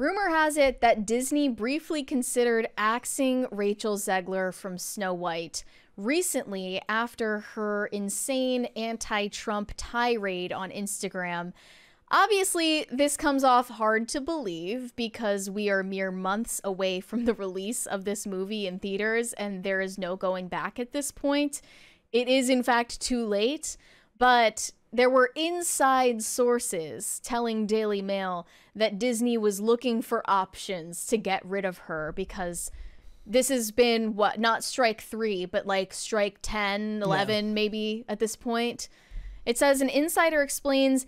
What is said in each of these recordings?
Rumor has it that Disney briefly considered axing Rachel Zegler from Snow White recently after her insane anti Trump tirade on Instagram. Obviously, this comes off hard to believe because we are mere months away from the release of this movie in theaters and there is no going back at this point. It is, in fact, too late, but there were inside sources telling Daily Mail that Disney was looking for options to get rid of her because this has been what not strike 3 but like strike 10 11 yeah. maybe at this point it says an insider explains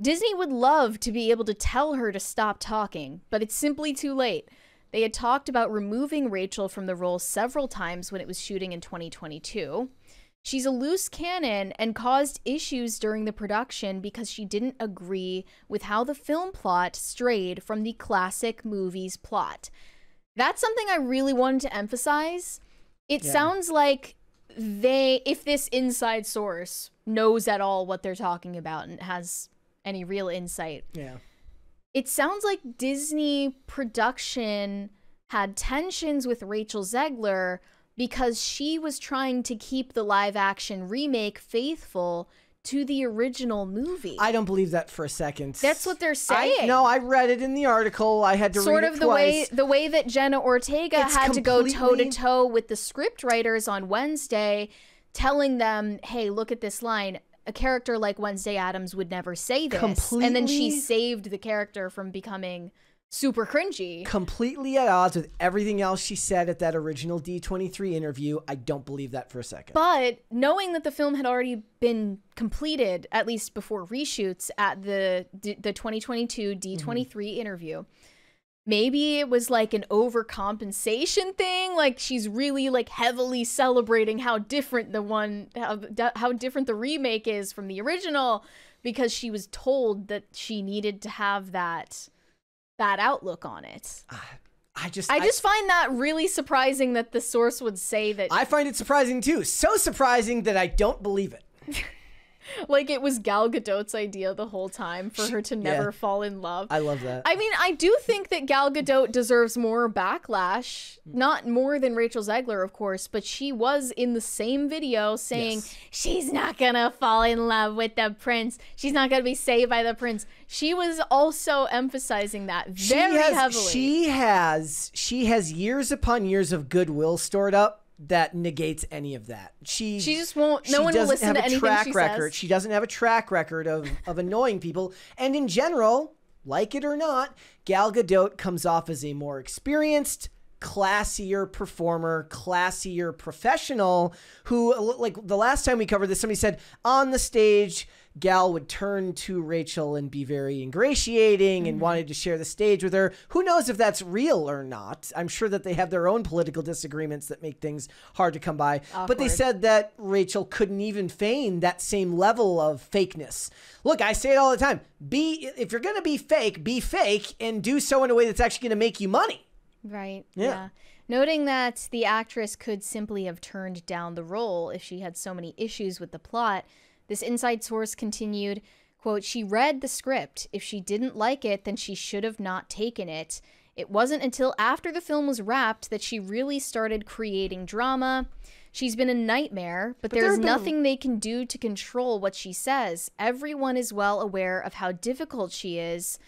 Disney would love to be able to tell her to stop talking, but it's simply too late. They had talked about removing Rachel from the role several times when it was shooting in 2022. She's a loose cannon and caused issues during the production because she didn't agree with how the film plot strayed from the classic movie's plot. That's something I really wanted to emphasize. It yeah. sounds like they, if this inside source knows at all what they're talking about and has any real insight. Yeah. It sounds like Disney production had tensions with Rachel Zegler because she was trying to keep the live action remake faithful to the original movie. I don't believe that for a second. That's what they're saying. I, no, I read it in the article. I had to sort of the twice. way the way that Jenna Ortega it's had to go toe to toe with the script writers on Wednesday, telling them, "Hey, look at this line a character like Wednesday Addams would never say this. Completely, and then she saved the character from becoming super cringy. Completely at odds with everything else she said at that original D23 interview. I don't believe that for a second. But knowing that the film had already been completed, at least before reshoots at the the 2022 D23 mm-hmm. interview, maybe it was like an overcompensation thing like she's really like heavily celebrating how different the one how, how different the remake is from the original because she was told that she needed to have that that outlook on it uh, I just I just I, find that really surprising that the source would say that I find it surprising too. So surprising that I don't believe it. like it was Gal Gadot's idea the whole time for her to never yeah. fall in love. I love that. I mean, I do think that Gal Gadot deserves more backlash. Mm. Not more than Rachel Zegler, of course, but she was in the same video saying yes. she's not gonna fall in love with the prince. She's not gonna be saved by the prince. She was also emphasizing that very she has, heavily. She has she has years upon years of goodwill stored up that negates any of that. She she just won't. No one will listen to anything track she record. says. She doesn't have a track record of of annoying people, and in general, like it or not, Gal Gadot comes off as a more experienced, classier performer, classier professional who like the last time we covered this somebody said on the stage Gal would turn to Rachel and be very ingratiating and mm-hmm. wanted to share the stage with her. Who knows if that's real or not? I'm sure that they have their own political disagreements that make things hard to come by. Awkward. But they said that Rachel couldn't even feign that same level of fakeness. Look, I say it all the time. Be if you're going to be fake, be fake and do so in a way that's actually going to make you money. Right. yeah. yeah. Noting that the actress could simply have turned down the role if she had so many issues with the plot, this inside source continued, quote, she read the script. If she didn't like it, then she should have not taken it. It wasn't until after the film was wrapped that she really started creating drama. She's been a nightmare, but, but there's nothing they can do to control what she says. Everyone is well aware of how difficult she is.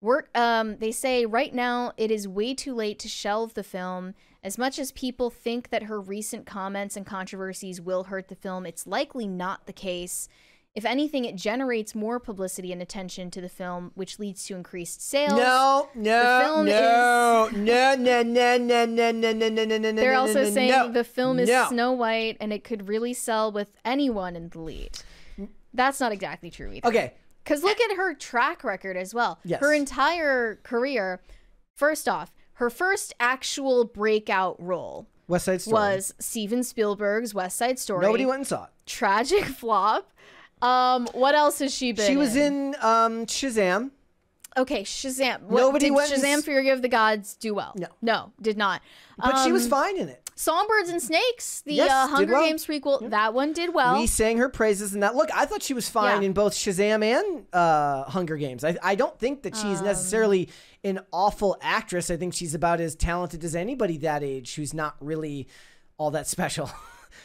Work um they say right now it is way too late to shelve the film. As much as people think that her recent comments and controversies will hurt the film, it's likely not the case. If anything, it generates more publicity and attention to the film, which leads to increased sales. No, no, no, is... no, no, no, no, no, no, no, no, no, no. They're also no, saying no, the film is no. Snow White and it could really sell with anyone in the lead. That's not exactly true either. Okay, because look at her track record as well. Yes. Her entire career, first off, her first actual breakout role West Side Story was Steven Spielberg's West Side Story. Nobody went and saw it. Tragic flop. Um, what else has she been? She was in, in um, Shazam. Okay, Shazam. What, Nobody did went Shazam: Fury of the Gods do well? No, no, did not. But um, she was um, fine in it. Songbirds and Snakes, the Yes, uh, Hunger well. Games prequel, that one did well. we sang her praises in that. Look, I thought she was fine Yeah. in both Shazam and uh, Hunger Games. I, I don't think that she's Um, necessarily an awful actress. I think she's about as talented as anybody that age who's not really all that special.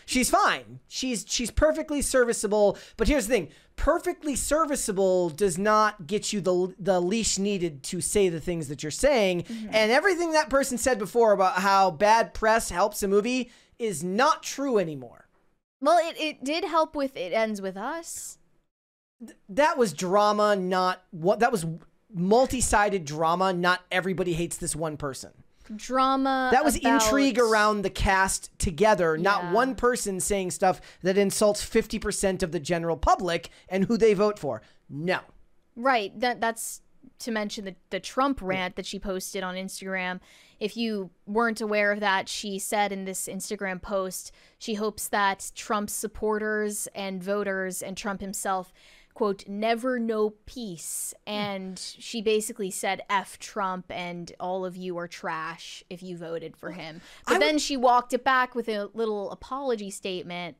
she's fine. She's she's perfectly serviceable. But here's the thing: perfectly serviceable does not get you the the leash needed to say the things that you're saying. Mm-hmm. And everything that person said before about how bad press helps a movie is not true anymore. well, it, it did help with It Ends With Us. that was drama, not what that was multi-sided drama. Not everybody hates this one person. Drama. That was about- intrigue around the cast together, not one person saying stuff that insults 50% of the general public and who they vote for. No. Right. That that's to mention the the Trump rant that she posted on Instagram. If you weren't aware of that, she said in this Instagram post she hopes that Trump's supporters and voters and Trump himself quote never know peace and she basically said f trump and all of you are trash if you voted for him but I then she walked it back with a little apology statement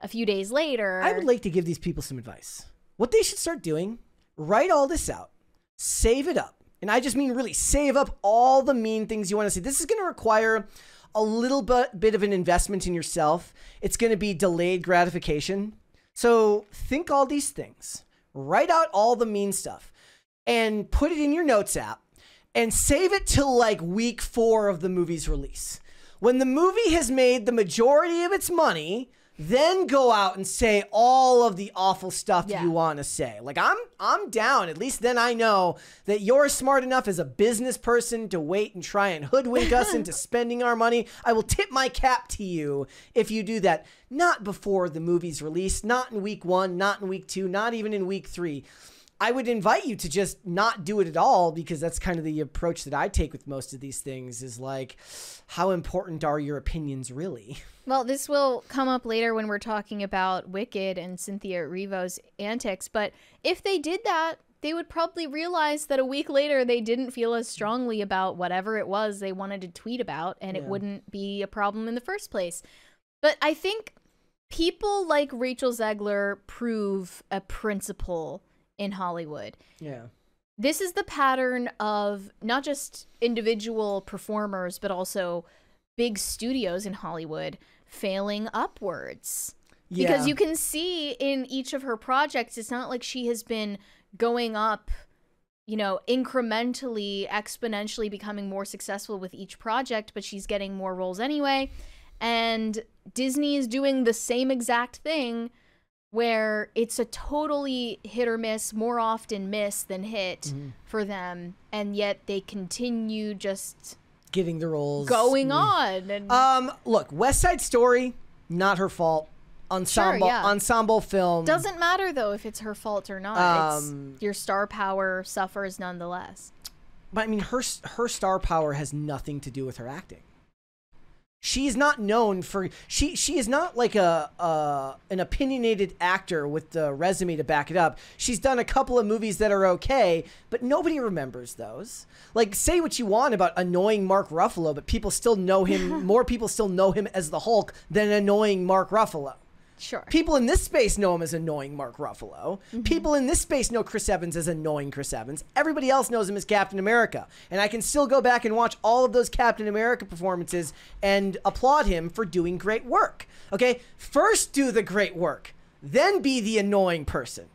a few days later I would like to give these people some advice. What they should start doing, write all this out, save it up. And I just mean really save up all the mean things you want to say. This is going to require a little bit, bit of an investment in yourself. It's going to be delayed gratification. So think all these things, write out all the mean stuff, and put it in your notes app and save it till like week four of the movie's release. When the movie has made the majority of its money, then go out and say all of the awful stuff Yeah. you want to say. Like I'm I'm down. At least then I know that you're smart enough as a business person to wait and try and hoodwink us into spending our money. I will tip my cap to you if you do that. Not before the movie's released, not in week 1, not in week 2, not even in week 3. I would invite you to just not do it at all because that's kind of the approach that I take with most of these things is like how important are your opinions really? Well, this will come up later when we're talking about Wicked and Cynthia Erivo's antics, but if they did that, they would probably realize that a week later they didn't feel as strongly about whatever it was they wanted to tweet about and it wouldn't be a problem in the first place. But I think people like Rachel Zegler prove a principle in Hollywood Yeah. this is the pattern of not just individual performers but also big studios in Hollywood failing upwards Yeah. because you can see in each of her projects it's not like she has been going up you know incrementally exponentially becoming more successful with each project but she's getting more roles anyway and Disney is doing the same exact thing where it's a totally hit or miss, more often miss than hit Mm-hmm. for them, and yet they continue just getting the roles going on. And Um look, West Side Story, not her fault. Ensemble yeah. ensemble film. doesn't matter though if it's her fault or not. Um, it's, your star power suffers nonetheless. But I mean, her her star power has nothing to do with her acting. She's not known for she she is not like a uh, an opinionated actor with the resume to back it up. She's done a couple of movies that are okay, but nobody remembers those. Like say what you want about annoying Mark Ruffalo, but people still know him. more people still know him as the Hulk than annoying Mark Ruffalo. Sure. People in this space know him as annoying Mark Ruffalo. Mm-hmm. People in this space know Chris Evans as annoying Chris Evans. Everybody else knows him as Captain America. And I can still go back and watch all of those Captain America performances and applaud him for doing great work. Okay? First do the great work, then be the annoying person.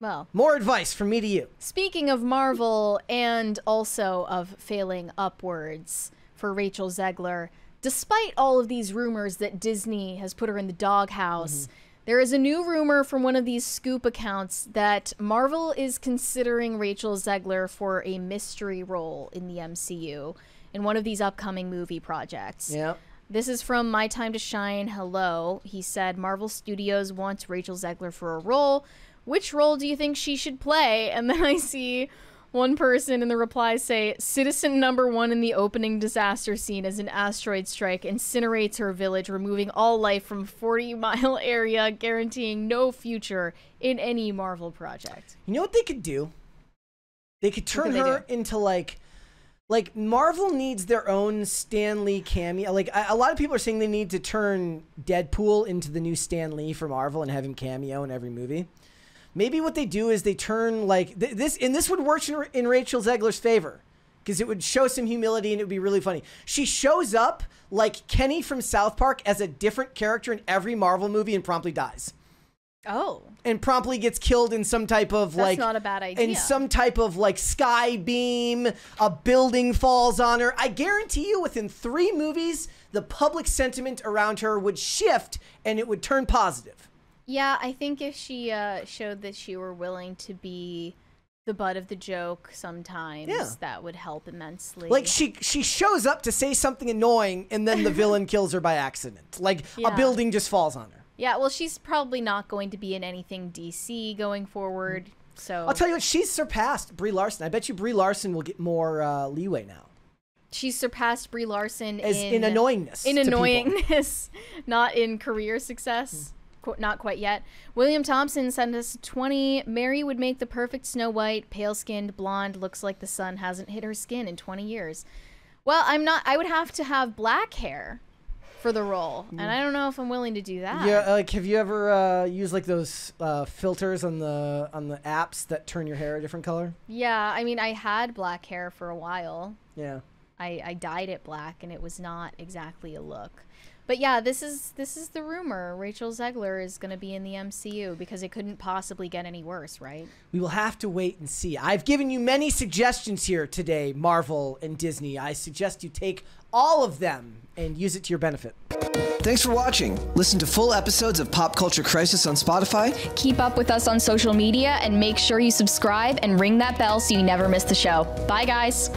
well, More advice from me to you. Speaking of Marvel and also of failing upwards for Rachel Zegler, despite all of these rumors that Disney has put her in the doghouse, mm-hmm. there is a new rumor from one of these scoop accounts that Marvel is considering Rachel Zegler for a mystery role in the MCU in one of these upcoming movie projects. Yeah. This is from My Time to Shine. Hello. He said Marvel Studios wants Rachel Zegler for a role. Which role do you think she should play? And then I see one person in the replies say Citizen number one in the opening disaster scene as an asteroid strike incinerates her village, removing all life from 40 mile area, guaranteeing no future in any Marvel project. You know what they could do? They could turn they her do? into like Like Marvel needs their own Stan Lee cameo. Like a, a lot of people are saying they need to turn Deadpool into the new Stan Lee for Marvel and have him cameo in every movie. Maybe what they do is they turn like th- this, and this would work in, in Rachel Zegler's favor because it would show some humility and it would be really funny. She shows up like Kenny from South Park as a different character in every Marvel movie and promptly dies. Oh. And promptly gets killed in some type of That's like not a bad idea. in some type of like sky beam, a building falls on her. I guarantee you within 3 movies the public sentiment around her would shift and it would turn positive. Yeah, I think if she uh, showed that she were willing to be the butt of the joke sometimes, Yeah. that would help immensely. Like she she shows up to say something annoying and then the villain kills her by accident. Like Yeah. a building just falls on her. yeah, well, she's probably not going to be in anything DC going forward. So I'll tell you what, she's surpassed Brie Larson. I bet you Brie Larson will get more uh, leeway now. she's surpassed Brie Larson As in, in annoyingness. in annoyingness, not in career success. Qu- Not quite yet. William Thompson sent us 20. Mary would make the perfect Snow White, pale skinned, blonde, looks like the sun hasn't hit her skin in 20 years. Well, I'm not, I would have to have black hair for the role, and I don't know if I'm willing to do that. Yeah, like have you ever uh, used like those uh, filters on the on the apps that turn your hair a different color? Yeah, I mean, I had black hair for a while. Yeah. I, I dyed it black and it was not exactly a look. But yeah, this is this is the rumor. Rachel Zegler is going to be in the MCU because it couldn't possibly get any worse, right? We will have to wait and see. I've given you many suggestions here today, Marvel and Disney. I suggest you take all of them and use it to your benefit. Thanks for watching. Listen to full episodes of Pop Culture Crisis on Spotify Keep up with us on social media and make sure you subscribe and ring that bell so you never miss the show. Bye, guys.